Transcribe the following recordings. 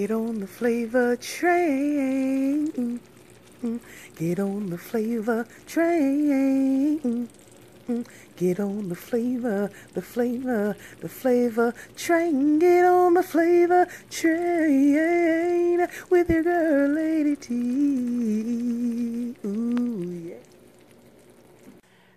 Get on the flavor train. Get on the flavor train. Get on the flavor, the flavor, the flavor train. Get on the flavor train with your girl, Lady T. Ooh, yeah.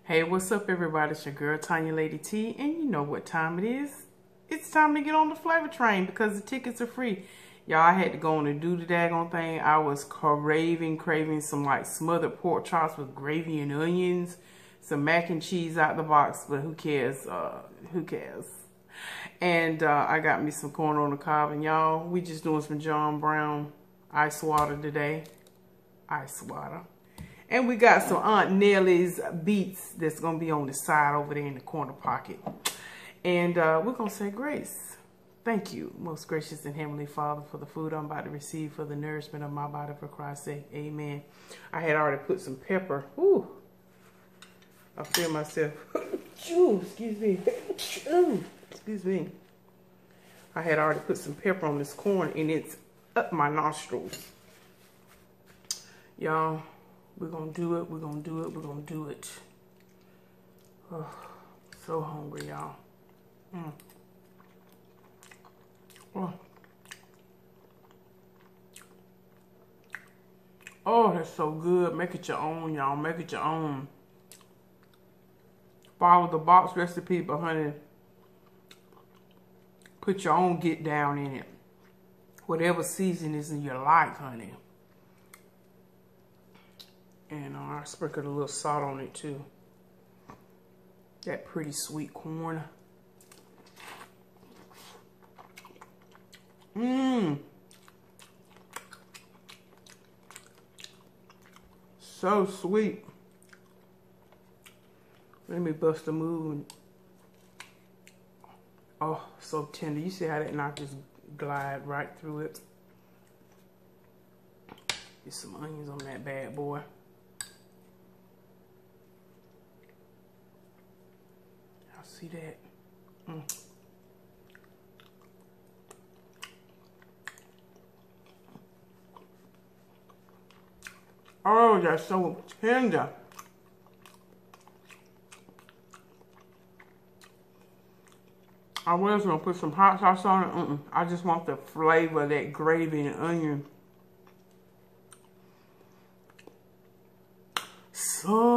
Hey, what's up, everybody? It's your girl, Tanya Lady T, and you know what time it is. It's time to get on the flavor train because the tickets are free. Y'all, I had to go on and do the daggone thing. I was craving, craving some like smothered pork chops with gravy and onions. Some mac and cheese out the box, but who cares? Uh, who cares? And uh, I got me some corn on the cob. And y'all, we just doing some John Brown ice water today. Ice water. And we got some Aunt Nellie's beets that's going to be on the side over there in the corner pocket. And uh, we're going to say grace. Thank you, most gracious and heavenly Father, for the food I'm about to receive for the nourishment of my body for Christ's sake. Amen. I had already put some pepper. Ooh. I feel myself. Excuse me. Ooh, excuse me. I had already put some pepper on this corn and it's up my nostrils. Y'all, we're going to do it. We're going to do it. We're going to do it. Oh, so hungry, y'all. Mm. Oh. oh, that's so good. Make it your own, y'all. Make it your own. Follow the box recipe, but honey, put your own get down in it. Whatever season is in your life, honey. And uh, I sprinkled a little salt on it too. That pretty sweet corn. Mmm. So sweet. Let me bust a move. Oh, so tender. You see how that knife just glide right through it. Get some onions on that bad boy. Y'all see that? Mm. They're so tender. I was going to put some hot sauce on it. Mm -mm. I just want the flavor of that gravy and onion. Somewhere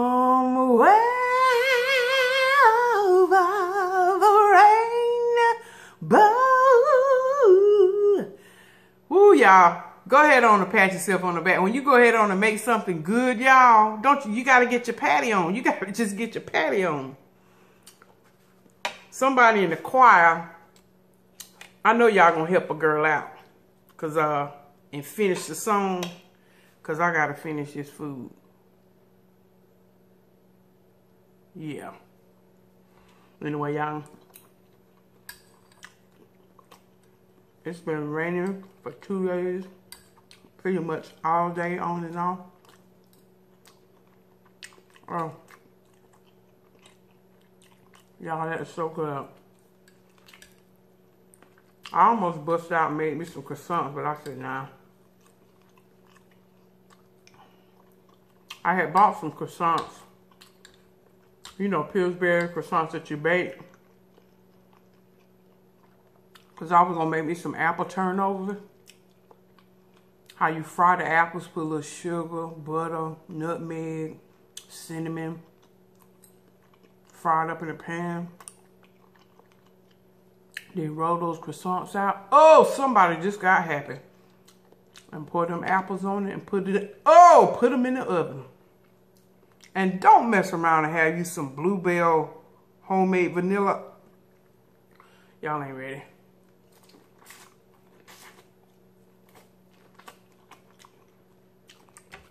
Go ahead on and pat yourself on the back. When you go ahead on and make something good, y'all, don't you, you got to get your patty on. You got to just get your patty on. Somebody in the choir, I know y'all going to help a girl out. Cause, uh, and finish the song. Cause I got to finish this food. Yeah. Anyway, y'all. It's been raining for two days pretty much all day on and off. Oh. Y'all, that is so good. I almost bust out made me some croissants, but I said, nah. I had bought some croissants. You know, Pillsbury croissants that you bake. Because I was going to make me some apple turnover. How you fry the apples, put a little sugar, butter, nutmeg, cinnamon. Fry it up in a pan. Then roll those croissants out. Oh, somebody just got happy. And pour them apples on it and put it, oh, put them in the oven. And don't mess around and have you some Bluebell homemade vanilla. Y'all ain't ready.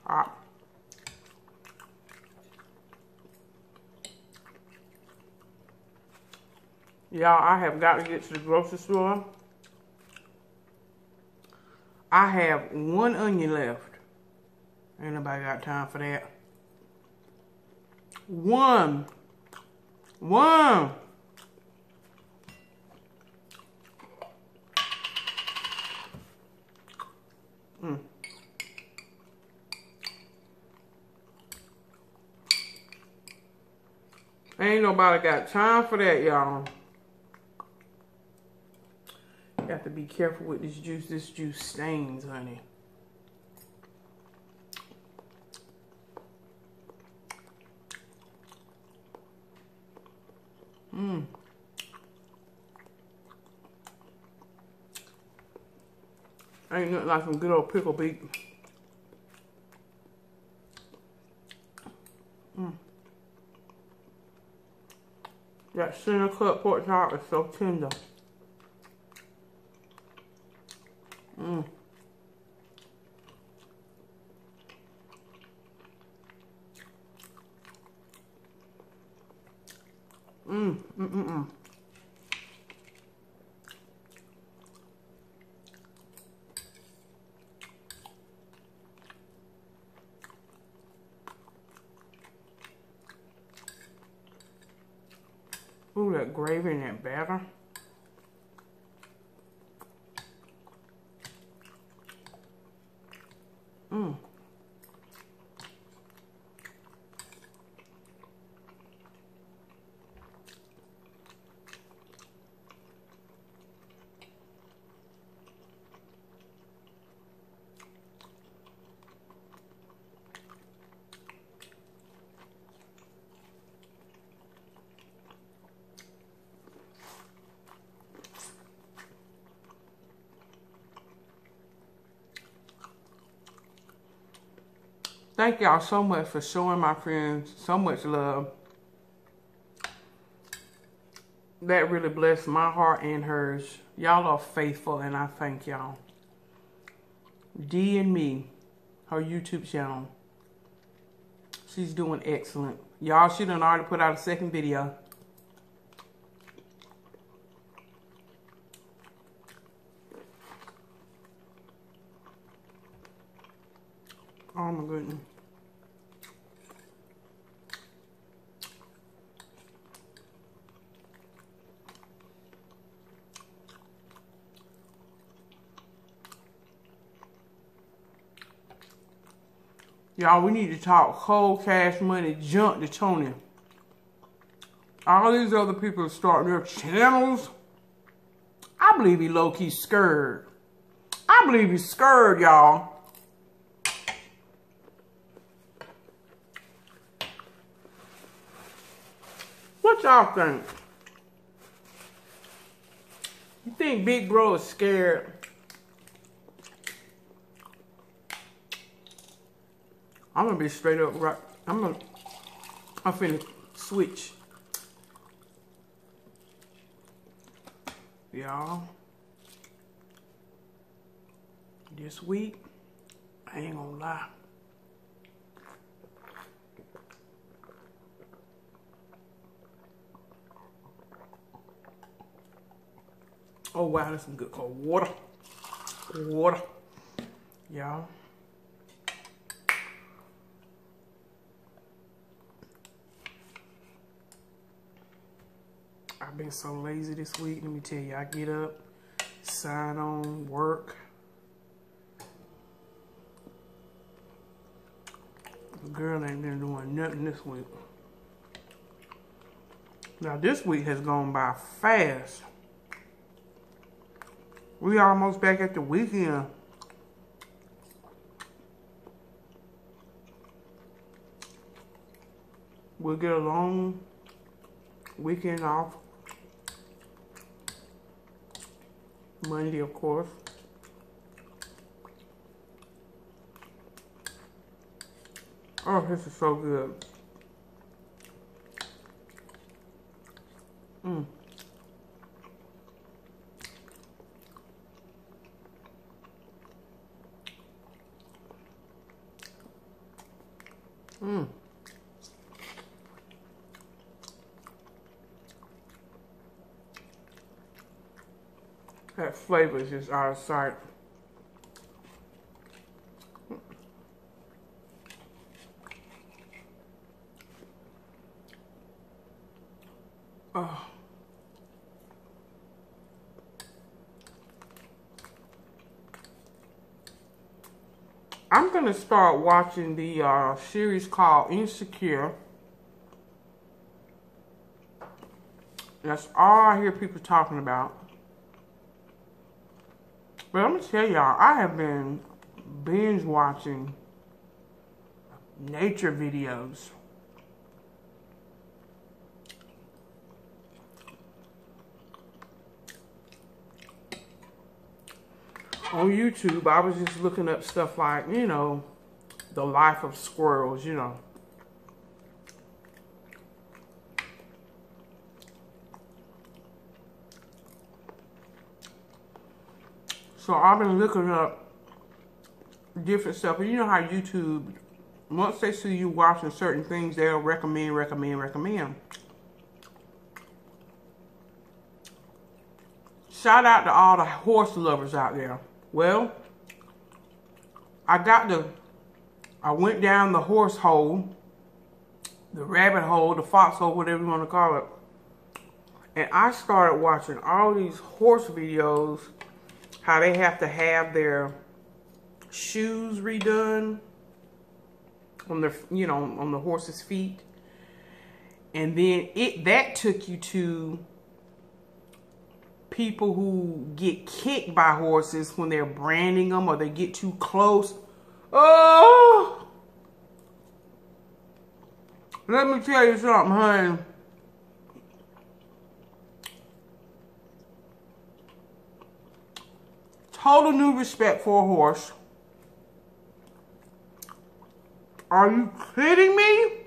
Right. Y'all, I have got to get to the grocery store. I have one onion left. Ain't nobody got time for that. One. One. Ain't nobody got time for that, y'all. Have to be careful with this juice. This juice stains, honey. Mmm. Ain't nothing like some good old pickle beet. Mmm. That center cut pork chop is so tender. Mmm. Mmm, mmm, mmm, mmm. Ooh, that gravy and that batter. Mmm. Thank y'all so much for showing my friends so much love. That really blessed my heart and hers. Y'all are faithful and I thank y'all. Dee and Me, her YouTube channel. She's doing excellent. Y'all, she done already put out a second video. Oh my goodness. Y'all, we need to talk cold cash money junk to Tony. All these other people are starting their channels. I believe he low-key scared. I believe he's scared, y'all. What y'all think? You think Big Bro is scared? I'm gonna be straight up right. I'm gonna, I'm finna switch. Y'all, this week, I ain't gonna lie. Oh wow, that's some good cold water. Water. Y'all. I've been so lazy this week. Let me tell you, I get up, sign on, work. The girl ain't been doing nothing this week. Now this week has gone by fast. We almost back at the weekend. We'll get a long weekend off. Monday, of course. Oh, this is so good. Mmm. Mmm. That flavor is just out of sight. Oh. I'm to start watching the uh, series called Insecure. That's all I hear people talking about. But I'm to tell y'all, I have been binge watching nature videos. on YouTube, I was just looking up stuff like, you know, the life of squirrels, you know. So I've been looking up different stuff. And you know how YouTube, once they see you watching certain things, they'll recommend, recommend, recommend. Shout out to all the horse lovers out there. Well, I got the, I went down the horse hole, the rabbit hole, the fox hole, whatever you want to call it. And I started watching all these horse videos, how they have to have their shoes redone on the, you know, on the horse's feet. And then it that took you to people who get kicked by horses when they're branding them or they get too close. Oh! Let me tell you something, honey. Total new respect for a horse. Are you kidding me?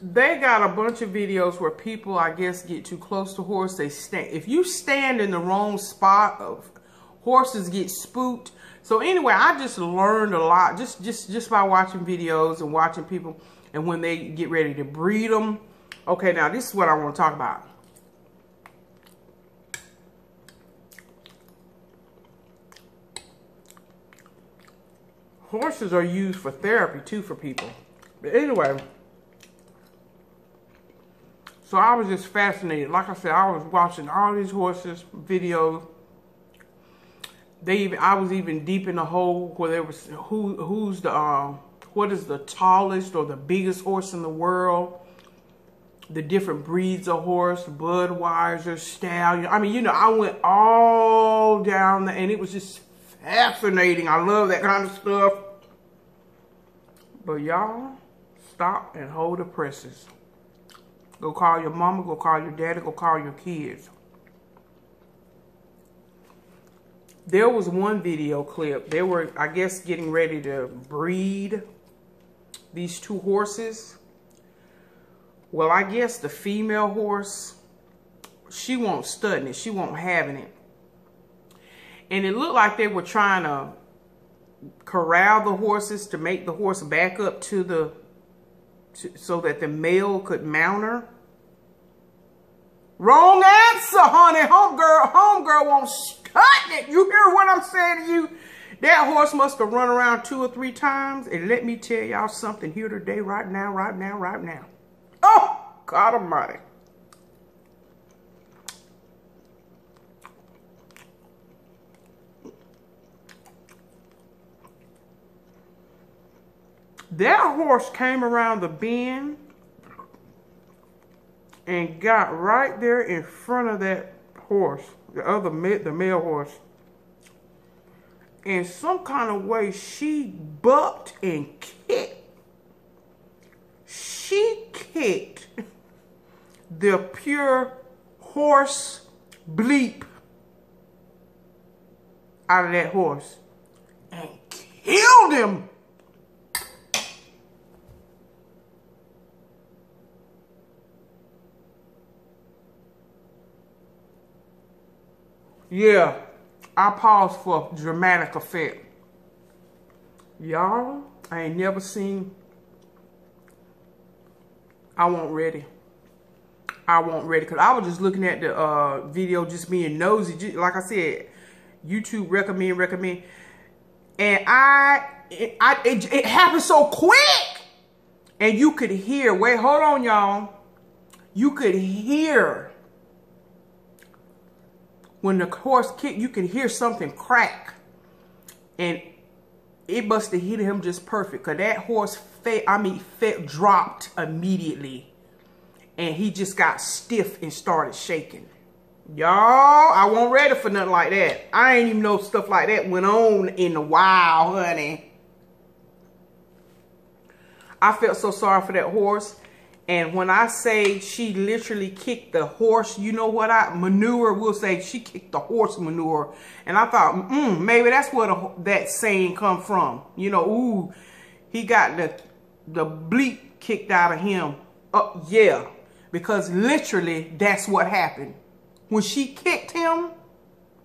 they got a bunch of videos where people, I guess, get too close to horse. They stand. If you stand in the wrong spot, of horses get spooked. So anyway, I just learned a lot just just just by watching videos and watching people, and when they get ready to breed them. Okay, now this is what I want to talk about. Horses are used for therapy too for people. But anyway. So I was just fascinated. Like I said, I was watching all these horses videos. They even I was even deep in the hole where there was who who's the um what is the tallest or the biggest horse in the world. The different breeds of horse, Budweiser, Stallion. I mean, you know, I went all down the, and it was just fascinating. I love that kind of stuff. But y'all, stop and hold the presses. Go call your mama, go call your daddy, go call your kids. There was one video clip. They were, I guess, getting ready to breed these two horses. Well, I guess the female horse, she won't stud it. She won't having it. And it looked like they were trying to corral the horses to make the horse back up to the so that the male could mount her. Wrong answer, honey. Homegirl, homegirl won't cut it. You hear what I'm saying to you? That horse must have run around two or three times. And let me tell y'all something here today, right now, right now, right now. Oh, God Almighty. That horse came around the bend and got right there in front of that horse, the other the male horse. In some kind of way, she bucked and kicked. She kicked the pure horse bleep out of that horse and killed him. Yeah, I paused for dramatic effect. Y'all, I ain't never seen. I won't ready. I won't ready because I was just looking at the uh, video, just being nosy. Like I said, YouTube recommend, recommend, and I, it, I, it, it happened so quick, and you could hear. Wait, hold on, y'all. You could hear when the horse kicked, you could hear something crack. And it must have hit him just perfect. Because that horse, fed, I mean, fed, dropped immediately. And he just got stiff and started shaking. Y'all, I wasn't ready for nothing like that. I ain't even know stuff like that went on in the wild, honey. I felt so sorry for that horse. And when I say she literally kicked the horse, you know what I manure we'll say she kicked the horse manure. And I thought, mm, maybe that's where the, that saying come from. You know, ooh, he got the the bleep kicked out of him. Uh, yeah, because literally that's what happened. When she kicked him,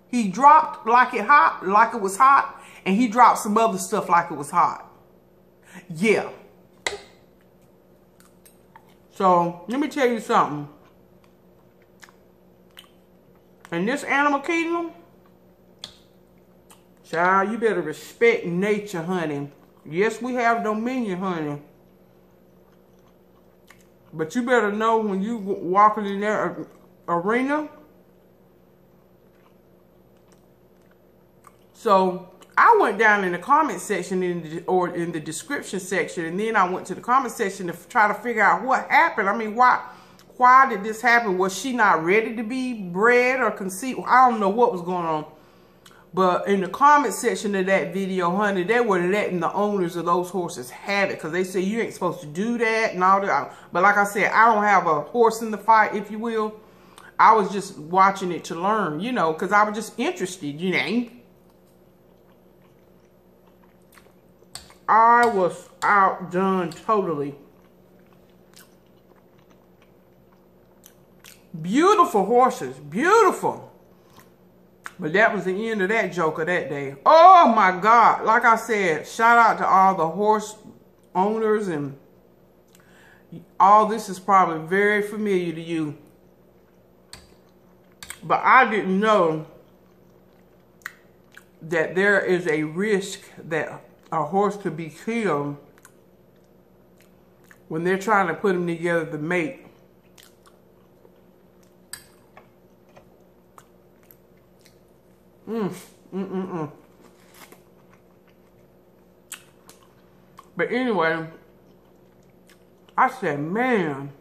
he dropped like it hot, like it was hot, and he dropped some other stuff like it was hot. Yeah. So let me tell you something. In this animal kingdom, child, you better respect nature, honey. Yes, we have dominion, honey. But you better know when you walking in that arena. So I went down in the comment section in the, or in the description section, and then I went to the comment section to try to figure out what happened. I mean, why why did this happen? Was she not ready to be bred or conceived? I don't know what was going on. But in the comment section of that video, honey, they were letting the owners of those horses have it because they said you ain't supposed to do that and all that. But like I said, I don't have a horse in the fight, if you will. I was just watching it to learn, you know, because I was just interested, you know. I was outdone totally. Beautiful horses, beautiful. But that was the end of that joker that day. Oh my God. Like I said, shout out to all the horse owners and all this is probably very familiar to you. But I didn't know that there is a risk that a horse could be killed when they're trying to put them together to mate. Mm, mm, mm, mm. But anyway, I said, man,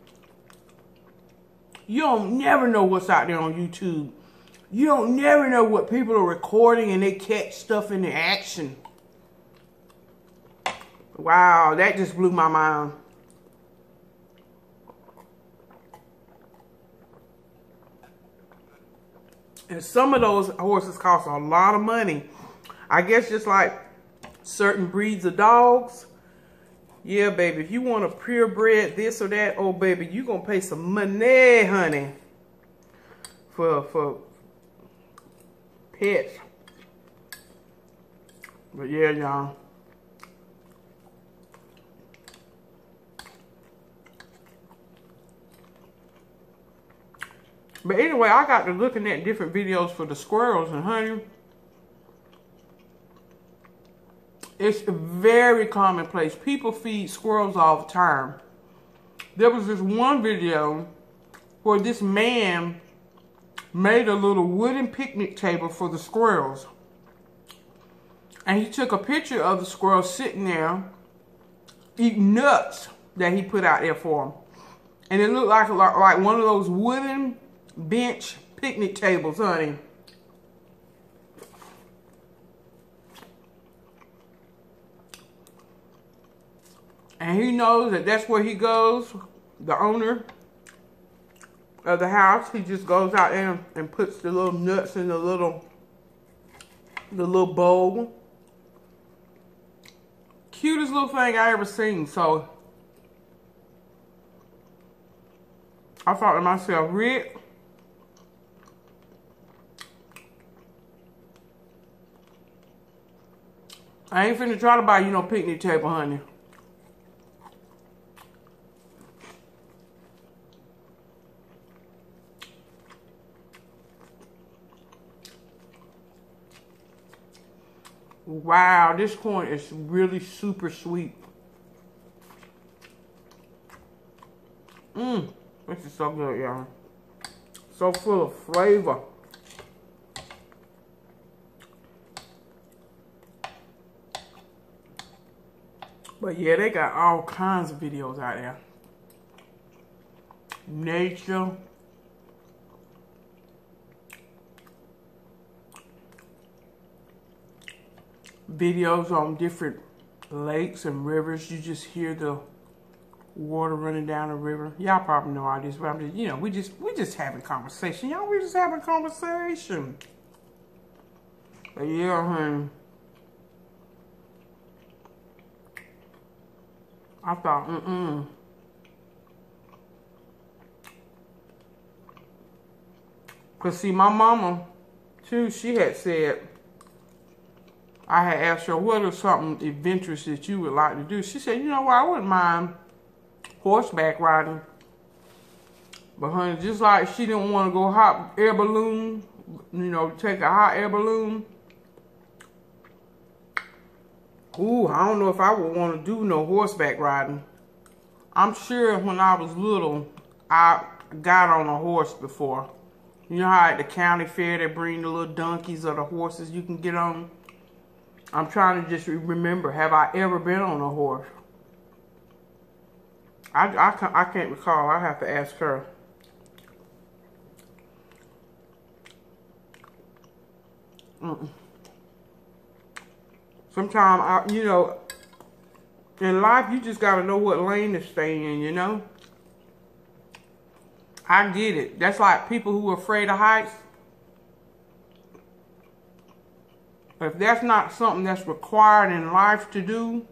you don't never know what's out there on YouTube. You don't never know what people are recording and they catch stuff in the action. Wow, that just blew my mind. And some of those horses cost a lot of money. I guess just like certain breeds of dogs. Yeah, baby, if you want a purebred this or that, oh, baby, you going to pay some money, honey, for, for pets. But yeah, y'all. But anyway, I got to looking at different videos for the squirrels and honey. It's very commonplace. People feed squirrels all the time. There was this one video where this man made a little wooden picnic table for the squirrels. And he took a picture of the squirrel sitting there eating nuts that he put out there for them. And it looked like, like one of those wooden bench picnic tables, honey. And he knows that that's where he goes, the owner of the house. He just goes out there and puts the little nuts in the little, the little bowl. Cutest little thing I ever seen. So I thought to myself, Rick, I ain't finna try to buy you no picnic table, honey. Wow, this corn is really super sweet. Mmm, this is so good, y'all. So full of flavor. But yeah, they got all kinds of videos out there. Nature. videos on different lakes and rivers. You just hear the water running down the river. Y'all probably know all this, but I'm just, you know, we just we just having conversation. Y'all, we just having conversation. But yeah, honey. I thought, mm-mm. Cause see, my mama, too, she had said, I had asked her, what is something adventurous that you would like to do? She said, you know what, I wouldn't mind horseback riding. But honey, just like she didn't want to go hot air balloon, you know, take a hot air balloon. Ooh, I don't know if I would want to do no horseback riding. I'm sure when I was little, I got on a horse before. You know how at the county fair they bring the little donkeys or the horses you can get on? I'm trying to just remember, have I ever been on a horse? I, I, I can't recall. I have to ask her. Mm. Sometimes, you know, in life, you just got to know what lane to stay in, you know? I get it. That's like people who are afraid of heights. But if that's not something that's required in life to do,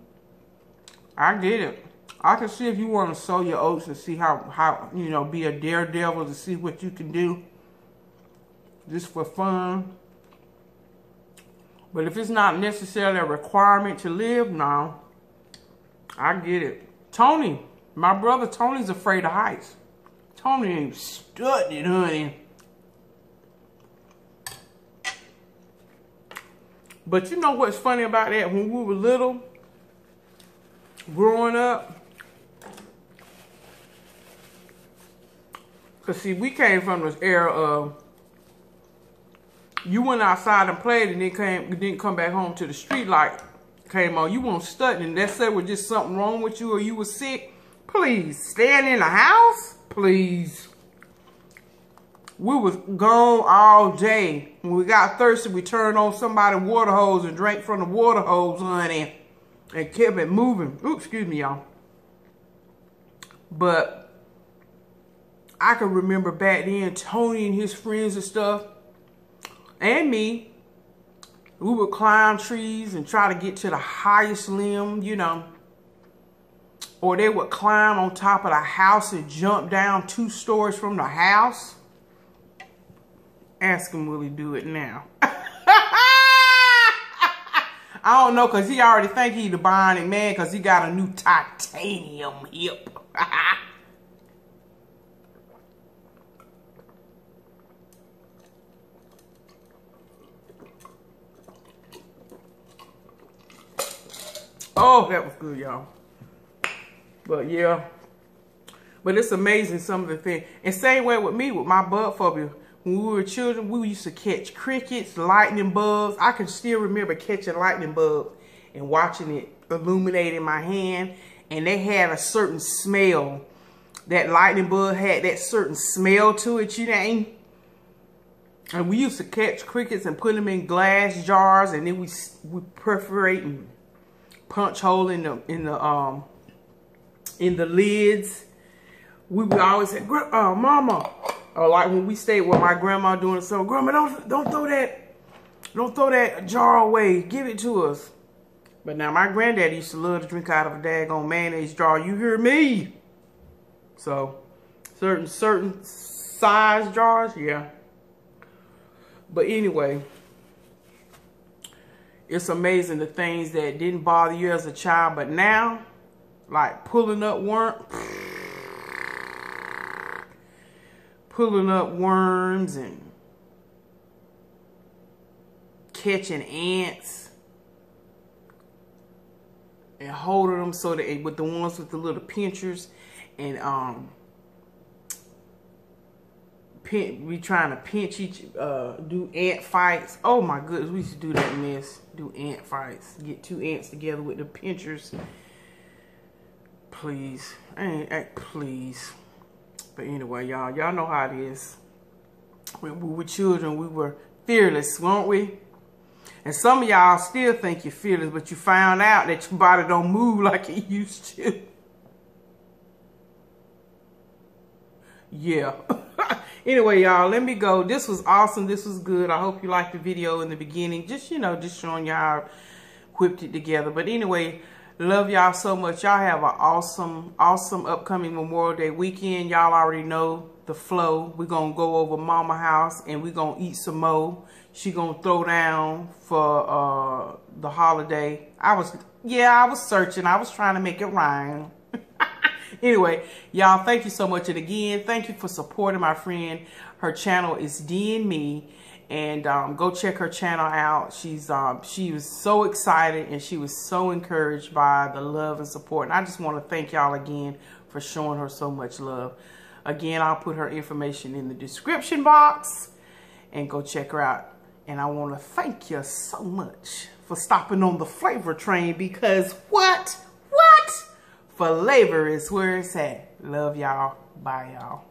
I get it. I can see if you want to sow your oats and see how, how you know, be a daredevil to see what you can do just for fun. But if it's not necessarily a requirement to live now, I get it. Tony, my brother Tony's afraid of heights. Tony ain't studying, honey. But you know what's funny about that? When we were little, growing up, because see, we came from this era of you went outside and played and then came didn't come back home to the street light came on. You weren't studying. That said was just something wrong with you or you were sick. Please, stand in the house, please. We was gone all day. When we got thirsty, we turned on somebody's water hose and drank from the water hose, honey. And kept it moving. Oops, excuse me, y'all. But I can remember back then, Tony and his friends and stuff, and me, we would climb trees and try to get to the highest limb, you know. Or they would climb on top of the house and jump down two stories from the house. Ask him, will he do it now? I don't know, because he already think he the Bionic Man because he got a new titanium hip. Oh, that was good, y'all. But yeah. But it's amazing some of the things. And same way with me, with my bug phobia. When we were children, we used to catch crickets, lightning bugs. I can still remember catching lightning bugs and watching it illuminate in my hand. And they had a certain smell. That lightning bug had that certain smell to it, you know. And we used to catch crickets and put them in glass jars, and then we we perforate and punch hole in the in the um in the lids. We would always say, uh, "Mama," or like when we stayed with my grandma doing so, "Grandma, don't don't throw that, don't throw that jar away. Give it to us." But now my granddad used to love to drink out of a daggone mayonnaise jar. You hear me? So certain certain size jars, yeah. But anyway, it's amazing the things that didn't bother you as a child, but now, like pulling up worm, pulling up worms and catching ants and holding them so that with the ones with the little pinchers and um we trying to pinch each, uh, do ant fights. Oh my goodness, we used to do that mess. Do ant fights. Get two ants together with the pinchers. Please, I ain't, ain't please. But anyway, y'all, y'all know how it is. When we were children, we were fearless, weren't we? And some of y'all still think you're fearless, but you found out that your body don't move like it used to. Yeah. anyway, y'all, let me go. This was awesome. This was good. I hope you liked the video in the beginning. Just, you know, just showing y'all whipped it together. But anyway, love y'all so much. Y'all have an awesome, awesome upcoming Memorial Day weekend. Y'all already know the flow. We're going to go over mama house and we're going to eat some more. She going to throw down for uh, the holiday. I was, yeah, I was searching. I was trying to make it rhyme. Anyway, y'all, thank you so much. And again, thank you for supporting my friend. Her channel is Dee and Me. And um, go check her channel out. She's um, She was so excited and she was so encouraged by the love and support. And I just want to thank y'all again for showing her so much love. Again, I'll put her information in the description box and go check her out. And I want to thank you so much for stopping on the flavor train because what? What? Flavor is where it's at. Love y'all. Bye, y'all.